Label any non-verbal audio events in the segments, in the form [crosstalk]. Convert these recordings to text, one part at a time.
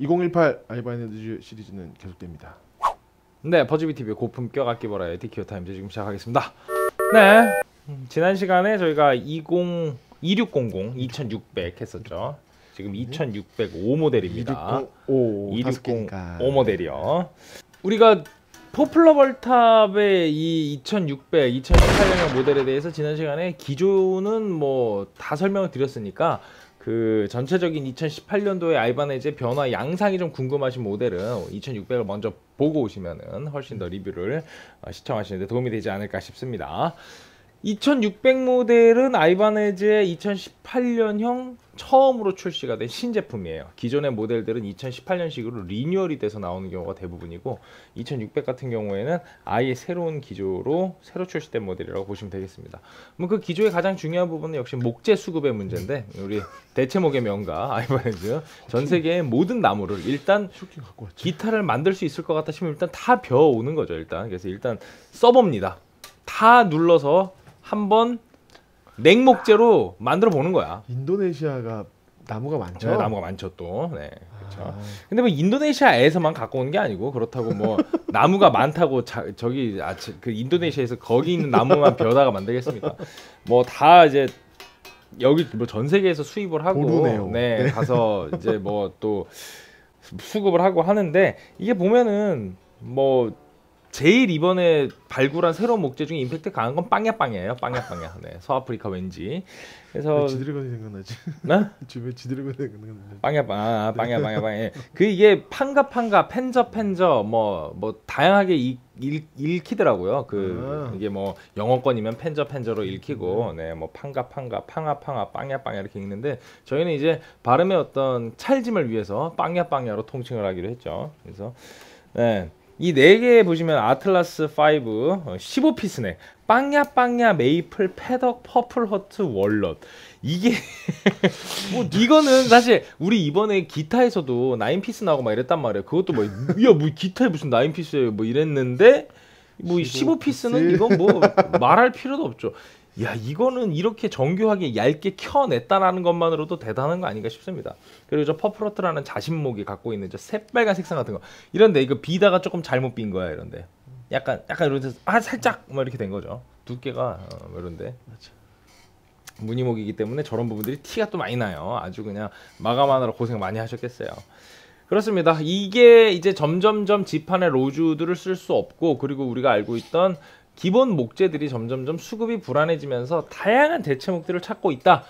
2018 아이바네즈 시리즈는 계속됩니다. 네, 버즈비 TV의 고품격 악기 버라이어티 기어 타임즈 지금 시작하겠습니다. 네, 음, 지난 시간에 저희가 20 2600 2600 했었죠. 지금 2605 모델입니다. 260, 260 5 모델이요. 우리가 포플러 burl top의 이 2600, 2018년형 모델에 대해서 지난 시간에 기조는 뭐 다 설명을 드렸으니까 그 전체적인 2018년도의 알바네즈의 변화 양상이 좀 궁금하신 모델은 2600을 먼저 보고 오시면은 훨씬 더 리뷰를 어, 시청하시는데 도움이 되지 않을까 싶습니다. 2600 모델은 아이바네즈의 2018년형 처음으로 출시가 된 신제품이에요. 기존의 모델들은 2018년식으로 리뉴얼이 돼서 나오는 경우가 대부분이고 2600 같은 경우에는 아예 새로운 기조로 새로 출시된 모델이라고 보시면 되겠습니다. 뭐그 기조의 가장 중요한 부분은 역시 목재 수급의 문제인데 우리 대체목의 명가 아이바네즈 전 세계의 모든 나무를 일단. 기타를 만들 수 있을 것 같다 싶으면 일단 다 벼 오는 거죠 일단 그래서 일단 써봅니다 다 눌러서 한번 냉목재로 만들어 보는 거야. 인도네시아가 나무가 많죠. 네, 나무가 많죠 또. 네, 그렇죠. 아, 근데 뭐 인도네시아에서만 갖고 오는 게 아니고 그렇다고 뭐 [laughs] 나무가 많다고 자, 저기 아, 저- 그 인도네시아에서 거기 있는 나무만 벼다가 만들겠습니까? 뭐다 이제 여기 뭐 전 세계에서 수입을 하고 보루네요. 네, 가서 이제 뭐 또 수급을 하고 하는데 이게 보면은 뭐 제일 이번에 발굴한 새로운 목재 중에 임팩트 강한 건 빵야 빵이에요. 빵야 빵야. 네. 서아프리카 왠지. 그래서 왜 지드래곤이 생각나지? 네? [laughs] 주변 지드래곤 생각나지? 빵야 빵, 아, 빵야 빵야 빵. 예. 그 이게 판가 판가, 펜저 펜저, 뭐뭐 다양하게 이- 읽, 읽히더라고요. 그 아. 이게 뭐 영어권이면 펜저 펜저로 읽히고, 네, 뭐 판가 판가, 팡아 팡아, 빵야 빵야 이렇게 읽는데 저희는 이제 발음의 어떤 찰짐을 위해서 빵야 빵야로 통칭을 하기로 했죠. 그래서 네. 이 네 개 보시면 아틀라스 5 15piece neck. 빵야 빵야 maple padauk purpleheart walnut. 이게 [laughs] 뭐 이거는 사실 우리 이번에 기타에서도 nine piece 나오고 막 이랬단 말이에요. 그것도 뭐야뭐 기타에 무슨 nine piece예요 뭐 이랬는데 뭐 15piece는 이건 뭐 말할 필요도 없죠. 야 이거는 이렇게 정교하게 얇게 켜냈다라는 것만으로도 대단한 거 아닌가 싶습니다. 그리고 저 purpleheart라는 자신목이 갖고 있는 저 새빨간 색상 같은 거 이런데 이거 비다가 조금 잘못 빈 거야 이런데 약간 약간 이런데 아 살짝 뭐 이렇게 된 거죠. 두께가 어, 뭐 이런데. 무늬목이기 때문에 저런 부분들이 티가 또 많이 나요. 아주 그냥 마감하느라 고생 많이 하셨겠어요. 그렇습니다. 이게 이제 점점점 지판의 rosewood를 쓸 수 없고 그리고 우리가 알고 있던 기본 목재들이 점점점 수급이 불안해지면서 다양한 대체목들을 찾고 있다.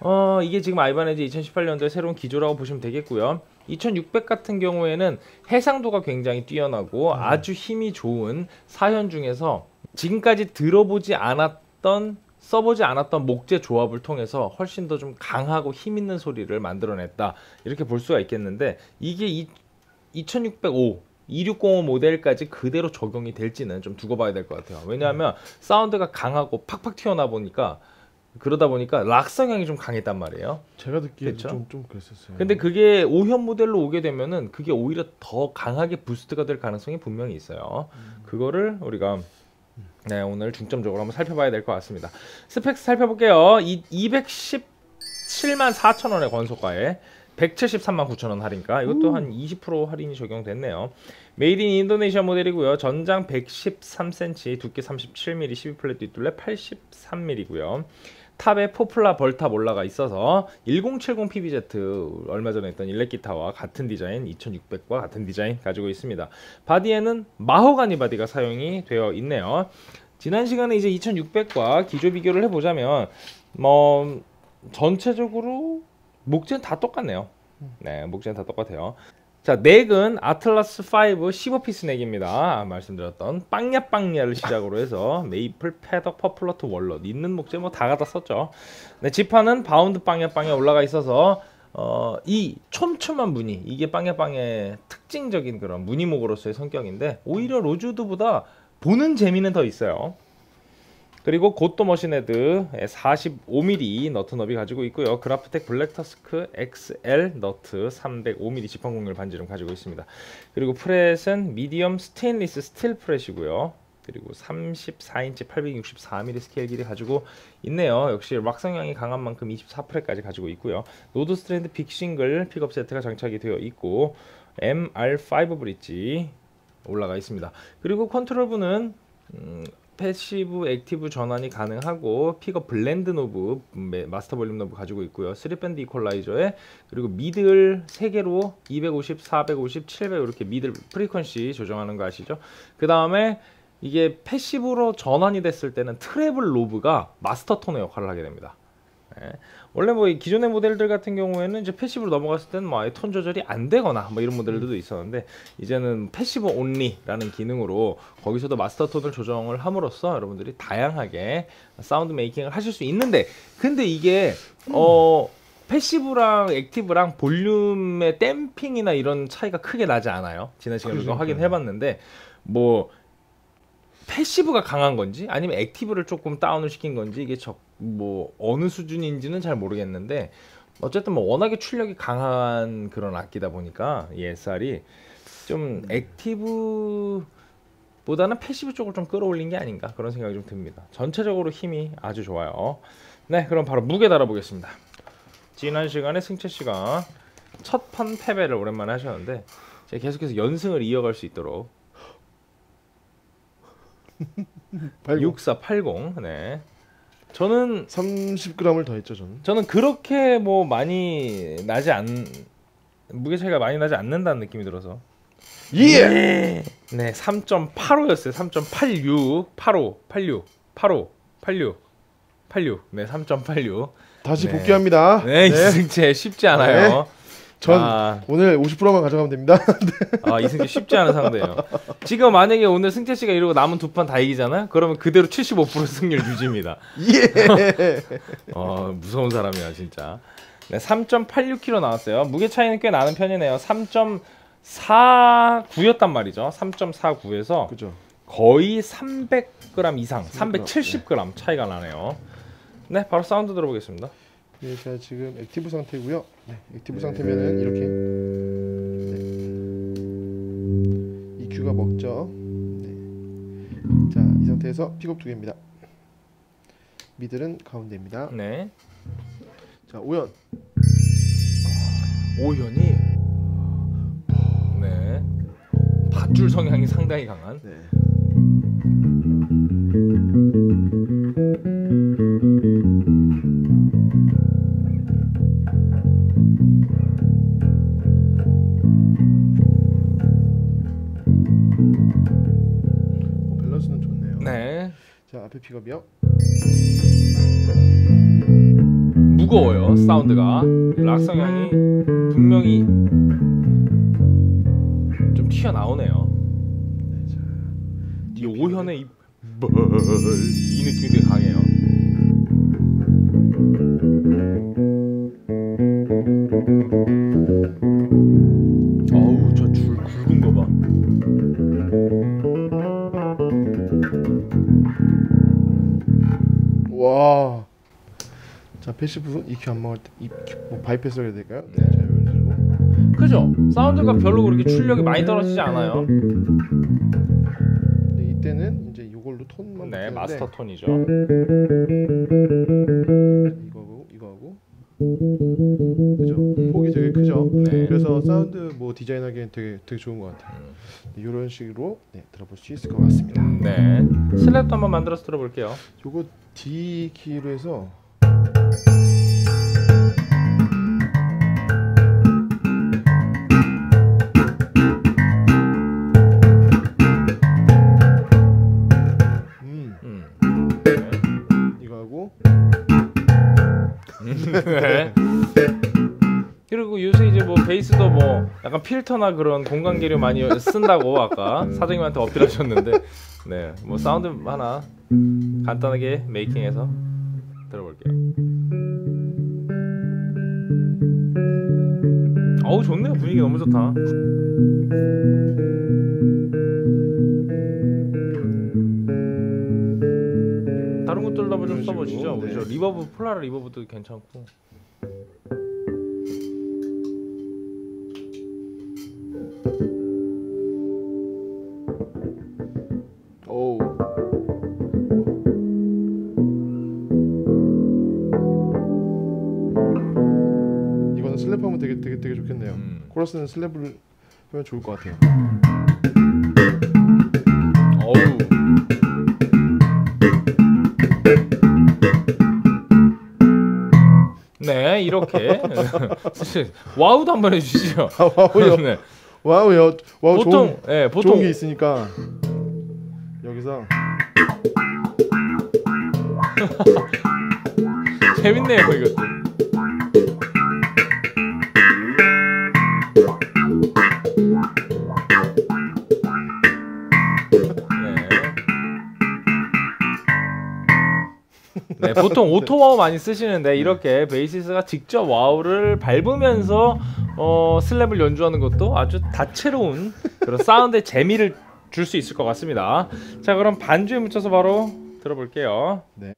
어, 이게 지금 아이바네즈 2018년도의 새로운 기조라고 보시면 되겠고요. 2600 같은 경우에는 해상도가 굉장히 뛰어나고 아주 힘이 좋은 사현 중에서 지금까지 들어보지 않았던 써보지 않았던 목재 조합을 통해서 훨씬 더 좀 강하고 힘 있는 소리를 만들어냈다 이렇게 볼 수가 있겠는데 이게 이, 2605 2605 모델까지 그대로 적용이 될지는 좀 두고 봐야 될 것 같아요 왜냐하면 사운드가 강하고 팍팍 튀어나 보니까 그러다 보니까 락 성향이 좀 강했단 말이에요 제가 듣기에도 그쵸? 좀, 좀 그랬었어요. 근데 그게 5현 모델로 오게 되면은 그게 오히려 더 강하게 부스트가 될 가능성이 분명히 있어요. 그거를 우리가 네, 오늘 중점적으로 한번 살펴봐야 될 것 같습니다. 스펙 살펴볼게요. 이 217만 4천 원의 권속가에 173만 9천 원 할인가 이것도 한 20% 할인이 적용됐네요. Made in Indonesia 모델이고요. 전장 113cm, 두께 37mm, 12fret 뒷둘레 83mm고요. top에 포플라 burl top 올라가 있어서 1070 PBZ 얼마 전에 했던 일렉 기타와 같은 디자인 2600과 같은 디자인 가지고 있습니다. body에는 마호가니 body가 사용이 되어 있네요. 지난 시간에 이제 2600과 기조 비교를 해보자면 뭐 전체적으로 목재는 다 똑같네요. 네, 목재는 다 똑같아요. 자, neck은 아틀라스 5 15piece neck입니다. 말씀드렸던 빵야빵야를 시작으로 해서 maple, padauk, purpleheart, walnut 있는 목재 뭐 다 갖다 썼죠. 네, 지판은 bound 빵야빵야 올라가 있어서 어, 이 촘촘한 무늬 이게 빵야빵야의 특징적인 그런 무늬목으로서의 성격인데 오히려 rosewood보다 보는 재미는 더 있어요. 그리고 고또 machine head 45mm 너트 너비 가지고 있고요. 그라프텍 Black Tusq XL 너트 305mm 지판 곡률 반지름 가지고 있습니다. 그리고 fret은 medium 스테인리스 스틸 fret이고요. 그리고 34인치 864mm 스케일 길이 가지고 있네요. 역시 rock 성향이 강한 만큼 24fret까지 가지고 있고요. 노드 스트랜드 Big Single pickup 세트가 장착이 되어 있고 MR5 bridge 올라가 있습니다. 그리고 컨트롤부는 음, passive active 전환이 가능하고 pickup blend knob 매- 마스터 볼륨 knob 가지고 있고요. 3밴드 이퀄라이저에 그리고 middle 3개로 250, 450, 700 이렇게 middle frequency 조정하는 거 아시죠? 그 다음에 이게 passive로 전환이 됐을 때는 treble knob가 master 톤의 역할을 하게 됩니다. 예. 원래 뭐이 기존의 모델들 같은 경우에는 이제 passive로 넘어갔을 때는 뭐 아예 톤 조절이 안 되거나 뭐 이런 모델들도 있었는데 이제는 passive only라는 기능으로 거기서도 마스터 톤을 조정을 함으로써 여러분들이 다양하게 사운드 making을 하실 수 있는데 근데 이게 어 passive랑 active랑 볼륨의 damping이나 이런 차이가 크게 나지 않아요. 지난 시간에 우리가 그러니까요. 확인해봤는데 뭐 passive가 강한 건지 아니면 active를 조금 다운을 시킨 건지 이게 적 뭐 어느 수준인지는 잘 모르겠는데 어쨌든 뭐 워낙에 출력이 강한 그런 악기다 보니까 이 SR이 좀 active보다는 passive 쪽을 좀 끌어올린 게 아닌가 그런 생각이 좀 듭니다. 전체적으로 힘이 아주 좋아요. 네, 그럼 바로 무게 달아보겠습니다. 지난 시간에 승채 씨가 첫 판 패배를 오랜만에 하셨는데 제가 계속해서 연승을 이어갈 수 있도록 [laughs] 6480 네. 저는 30g을 더 했죠 저는. 저는 그렇게 뭐 많이 나지 않 무게 차이가 많이 나지 않는다는 느낌이 들어서 예. 네 3.85였어요 3.86 85 86 85 86 86 네 3.86 다시 네. 복귀합니다. 네 이승재 쉽지 않아요 전 아, 오늘 50%만 가져가면 됩니다. [laughs] 아 이승재 쉽지 않은 상대예요 지금 만약에 오늘 승재 씨가 이러고 남은 두 판 다 이기잖아요 그러면 그대로 75% 승률 유지입니다 예. [laughs] 어 무서운 사람이야 진짜. 네, 3.86kg 나왔어요. 무게 차이는 꽤 나는 편이네요. 3.49였단 말이죠. 3.49에서 그죠. 거의 300g 이상, 300g, 370g 차이가 나네요. 네, 바로 사운드 들어보겠습니다. 네, 자 지금 active 상태고요. 네, active 상태면은 이렇게 네. EQ가 먹죠. 네. 자, 이 상태에서 픽업 두 개입니다. 미들은 가운데입니다. 네, 자, 오연. 오현이 네 밧줄 성향이 상당히 강한. 네. 픽업이요. 무거워요 사운드가 락 성향이 분명히 좀 튀어나오네요. 이 오현의 이, 이 느낌이 되게 강해요. 와. 자, passive EQ 안 먹을 때 EQ 뭐 바이패스 해야 될까요? 네, 네. 자, 이런 식으로. 그죠? 사운드가 별로 그렇게 출력이 많이 떨어지지 않아요. 네, 이때는 이제 이걸로 톤만 네, 마스터 톤이죠. 네. 그래서 사운드 뭐 디자인하기엔 되게 되게 좋은 것 같아요. 음. 네, 이런 식으로 네, 들어볼 수 있을 것 같습니다. 네, 슬랩도 한번 만들어서 들어볼게요. 요거 D 키로 해서 음 음. 네. 이거 하고 [laughs] [laughs] 네. 그리고 요새 이제 뭐 베이스도 뭐 약간 필터나 그런 공간 계류 많이 쓴다고 아까 사장님한테 어필하셨는데 네 뭐 사운드 하나 간단하게 making해서 들어볼게요. 어우 좋네요 분위기 너무 좋다. 다른 것들도 한번 좀 써보시죠. 우리 네. 저 reverb 폴라라 reverb도 괜찮고. 이거는 slap하면 되게 되게 되게 좋겠네요. 음. 코러스는 slap을 하면 좋을 것 같아요. 어우. 네 이렇게 [laughs] wah도 한번 해주시죠. 아, wah요. [laughs] 네. wah요. wah 보통, 좋은 예, 좋은 보통 게 있으니까 여기서 [laughs] 재밌네요, 이것도. 보통 auto wah 많이 쓰시는데 이렇게 bassist가 직접 wah를 밟으면서 어, slap을 연주하는 것도 아주 다채로운 그런 사운드의 재미를 줄 수 있을 것 같습니다. 자, 그럼 반주에 묻혀서 바로 들어볼게요. 네.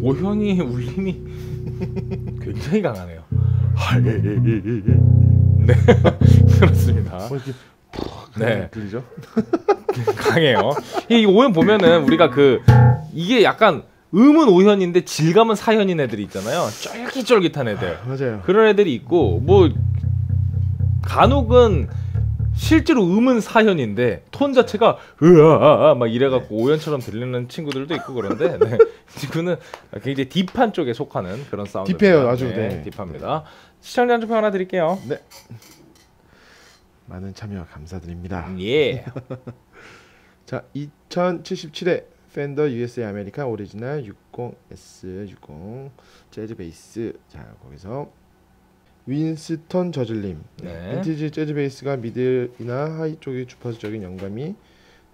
오현이의 울림이 [laughs] 굉장히 강하네요. 네, [laughs] 그렇습니다. 뭐 이렇게 네. 들리죠? [laughs] 강해요. 이 오현 보면은 우리가 그 이게 약간 음은 오현인데 질감은 사현인 애들이 있잖아요. 쫄깃쫄깃한 애들. 맞아요. 그런 애들이 있고 뭐 간혹은 실제로 음은 사현인데 톤 자체가 으아 막 이래갖고 오현처럼 들리는 친구들도 있고 그런데 네. [laughs] 친구는 굉장히 deep한 쪽에 속하는 그런 사운드. deep해요, 아주, 네. deep합니다. 시청자 한표 하나 드릴게요. 많은 참여 감사드립니다. 예. [laughs] 자, 2077회 펜더 USA 아메리카 오리지널 60S 60 재즈 베이스. 자, 거기서 윈스턴 저즐님. 네. 빈티지 재즈 베이스가 middle이나 high 쪽의 주파수적인 영감이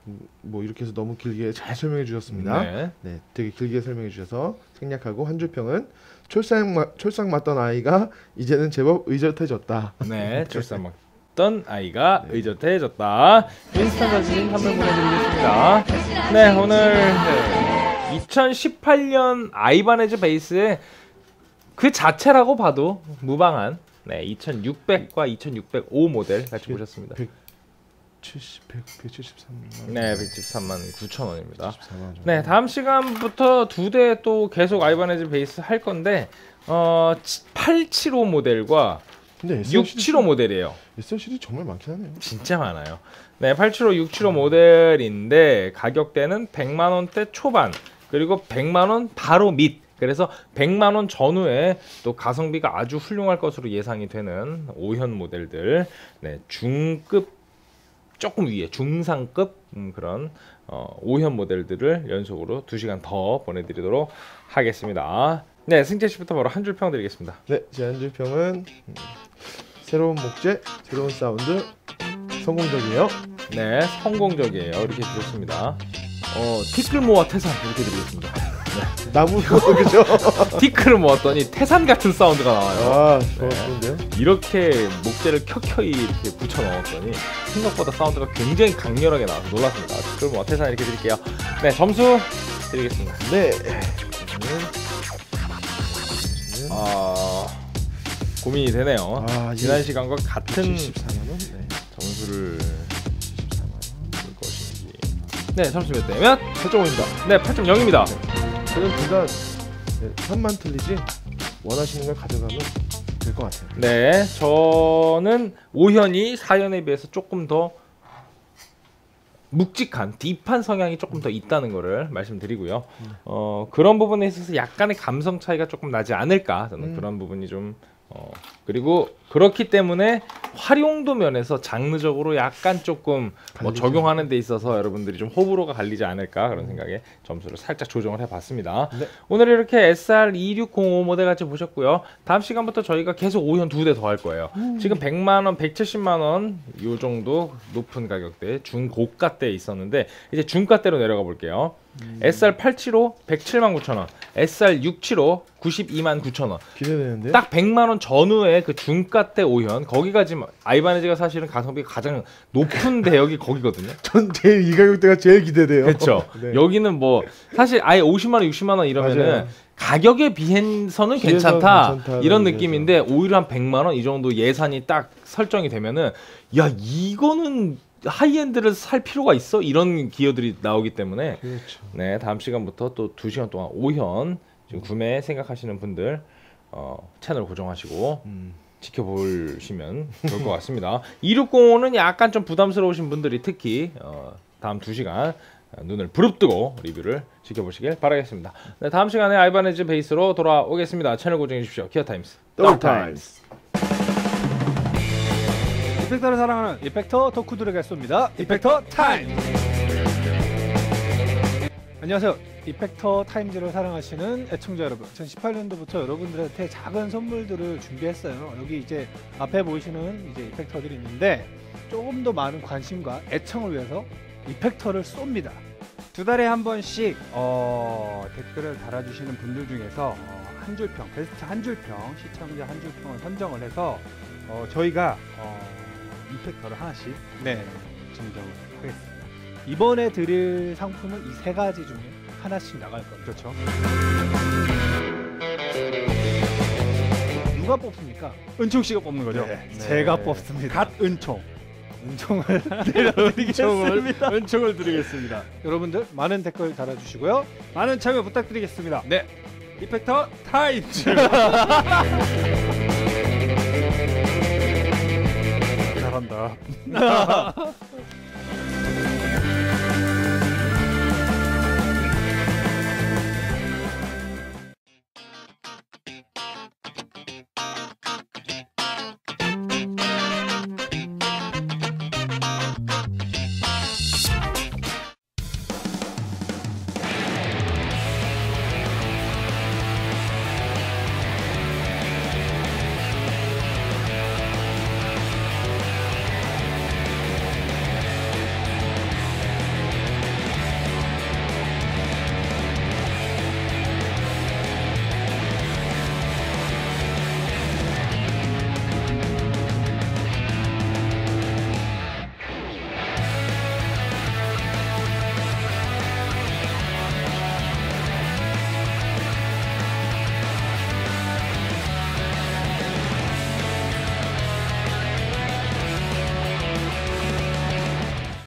음, 뭐 이렇게 해서 너무 길게 잘 설명해 주셨습니다. 네. 네. 되게 길게 설명해 주셔서 생략하고 한 줄 평은 촐싹 맞- 촐싹 맞던 아이가 이제는 제법 의젓해졌다. 네, [laughs] 출산 먹던 아이가 의젓해졌다. 윈스턴 사진 한번 보내드리겠습니다. 네, 오늘 네, 2018년 아이바네즈 베이스의 그 자체라고 봐도 무방한 네, 2600과 2605 모델 같이 백- 보셨습니다. 70, 100, 173만. 네, 113만 9천 원입니다. 114만 정도. 네, 다음 시간부터 두 대 또 계속 아이바네즈 베이스 할 건데 어 875 모델과 근데 675 모델이에요. SLCD 정말 많긴 하네요. 진짜 많아요. 네, 875, 675 모델인데 가격대는 100만 원대 초반 그리고 100만 원 바로 밑. 그래서 100만 원 전후에 또 가성비가 아주 훌륭할 것으로 예상이 되는 5현 모델들. 네, 중급 조금 위에 중상급 음, 그런 어, 5현 모델들을 연속으로 2시간 더 보내드리도록 하겠습니다. 네, 승재 씨부터 바로 한 줄 평 드리겠습니다. 네, 제 한 줄 평은 음, 새로운 목재, 새로운 사운드, 성공적이에요. 네, 성공적이에요. 이렇게 드렸습니다. 어, 티끌 모아 태산 이렇게 드리겠습니다. 나무 [laughs] 그죠? 티끌을 모았더니 태산 같은 사운드가 나와요. 아, 좋, 좋은데요? 이렇게 목재를 켜켜이 이렇게 붙여 넣었더니 생각보다 사운드가 굉장히 강렬하게 나와서 놀랐습니다. 티끌 모아 태산 이렇게 드릴게요. 네, 점수 드리겠습니다. 네. 아, 고민이 되네요. 아, 지난 시간과 같은 74만 원. 네. 점수를 74만 원. 줄 것인지. 네, 점수 몇 대면? 8.5입니다. 네, 8.0입니다. 저는 둘다 네, 3만 틀리지 원하시는 걸 가져가면 될 것 같아요. 네, 저는 5현이 4현에 비해서 조금 더 묵직한 딥한 성향이 조금 더 있다는 거를 말씀드리고요. 어, 그런 부분에 있어서 약간의 감성 차이가 조금 나지 않을까 저는 음. 그런 부분이 좀 어, 그리고 그렇기 때문에 활용도 면에서 장르적으로 약간 조금 뭐. 적용하는 데 있어서 여러분들이 좀 호불호가 갈리지 않을까 그런 생각에 점수를 살짝 조정을 해봤습니다. 네. 오늘 이렇게 SR2605 모델 같이 보셨고요. 다음 시간부터 저희가 계속 5현 두 대 더 할 거예요. 지금 100만 원, 170만 원 요 정도 높은 가격대 중고가대에 있었는데 이제 중가대로 내려가 볼게요. SR875 107만 9천 원, SR675 92만 9천 원. 기대되는데. 딱 100만 원 전후의 그 중가 대 5현 거기가 지금 아이바네즈가 사실은 가성비가 가장 높은 대역이 거기거든요. [laughs] 전 제일 이 가격대가 제일 기대돼요. 그렇죠. [laughs] 네. 여기는 뭐 사실 아예 50만 원, 60만 원 이러면은 맞아요. 가격에 비해서는 비해서 괜찮다 괜찮다는 이런. 느낌인데 오히려 한 100만 원 이 정도 예산이 딱 설정이 되면은 야 이거는 high-end를 살 필요가 있어 이런 기어들이 나오기 때문에 그렇죠. 네 다음 시간부터 또 2시간 동안 5현 지금 구매 생각하시는 분들 어, 채널 고정하시고 음. 지켜보시면 좋을 것 같습니다. [laughs] 2605는 약간 좀 부담스러우신 분들이 특히 어, 다음 2시간 눈을 부릅뜨고 리뷰를 지켜보시길 바라겠습니다. 네, 다음 시간에 아이바네즈 베이스로 돌아오겠습니다. 채널 고정해 주십시오. 기어 타임스. 더블 타임스. effector를 사랑하는 effector 덕후들에게 쏩니다. effector 타임. 안녕하세요. effector 타임즈를 사랑하시는 애청자 여러분. 2018년도부터 여러분들한테 작은 선물들을 준비했어요. 여기 이제 앞에 보이시는 이제 effector들이 있는데 조금 더 많은 관심과 애청을 위해서 effector를 쏩니다. 두 달에 한 번씩 어, 댓글을 달아주시는 분들 중에서 어, 한 줄평, 베스트 한 줄평, 시청자 한 줄평을 선정을 해서 어, 저희가 어, 이펙터를 하나씩 네. 증정을 하겠습니다. 이번에 드릴 상품은 이 세 가지 중에 하나씩 나갈 겁니다. 그렇죠. 누가 뽑습니까? 은총 씨가 뽑는 거죠? 네, 제가 뽑습니다. 갓 은총. 은총을 [laughs] 은총을, 내려드리겠습니다. 은총을 드리겠습니다. 여러분들 많은 댓글 달아주시고요. 많은 참여 부탁드리겠습니다. 네. 이펙터 타임 [laughs] 즈. 잘한다. [laughs] [laughs]